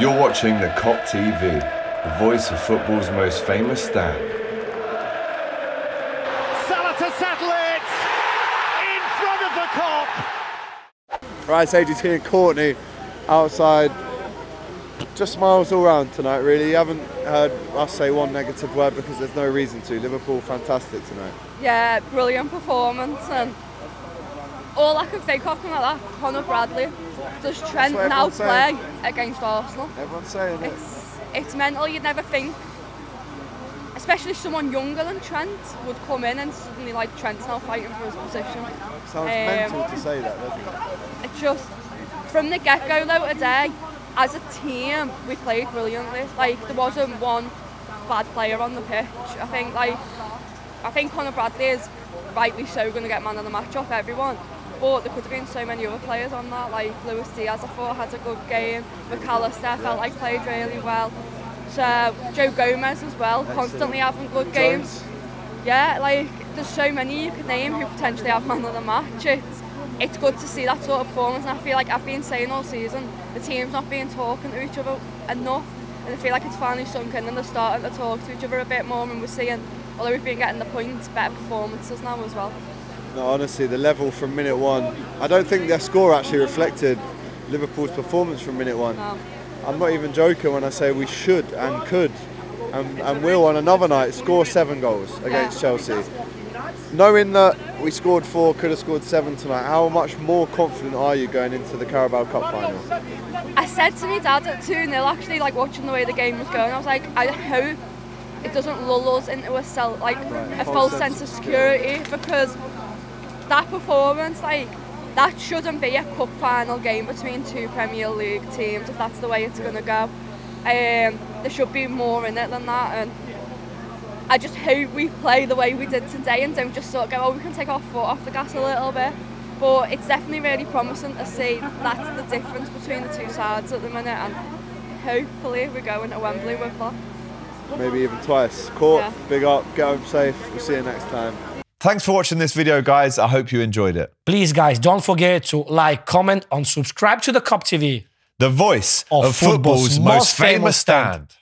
You're watching the Kop TV, the voice of football's most famous stand. Salah to settle it in front of the Kop. Right, it's AGT and Courtney outside. Just smiles all round tonight, really. You haven't heard us say one negative word because there's no reason to. Liverpool, fantastic tonight. Yeah, brilliant performance and all I can think of from that, Conor Bradley. Does Trent now play against Arsenal? Everyone's saying it. It's it's mental. You'd never think, especially someone younger than Trent would come in and suddenly like Trent's now fighting for his position. Sounds um, mental to say that, doesn't it? It just from the get go though today, as a team we played brilliantly. Like there wasn't one bad player on the pitch. I think like I think Conor Bradley is rightly so going to get man of the match off everyone. but there could have been so many other players on that. Like Lewis Diaz, I thought had a good game. McAllister felt like played really well. So Joe Gomez as well, constantly having good games. Yeah, like there's so many you could name who potentially have man of the match. It's, it's good to see that sort of performance and I feel like I've been saying all season the team's not been talking to each other enough and I feel like it's finally sunk in and they're starting to talk to each other a bit more and we're seeing although we've been getting the points better performances now as well. No, honestly, the level from minute one. I don't think their score actually reflected Liverpool's performance from minute one. No. I'm not even joking when I say we should and could and, and will on another night score seven goals against Yeah. Chelsea. Knowing that we scored four, could have scored seven tonight, how much more confident are you going into the Carabao Cup final? I said to my dad at 2 0, actually, like watching the way the game was going, I was like, I hope it doesn't lull us into a self, like a false sense of security because that performance, like, that shouldn't be a cup final game between two Premier League teams if that's the way it's going to go. Um, there should be more in it than that, and I just hope we play the way we did today and don't just sort of go, oh, we can take our foot off the gas a little bit. But it's definitely really promising to see that's the difference between the two sides at the minute, and hopefully we go into Wembley with that. Maybe even twice. Court, Yeah. big up, get home safe. We'll see you next time. Thanks for watching this video, guys. I hope you enjoyed it. Please, guys, don't forget to like, comment, and subscribe to the Kop TV. The voice Of of, football's, football's most famous stand. stand.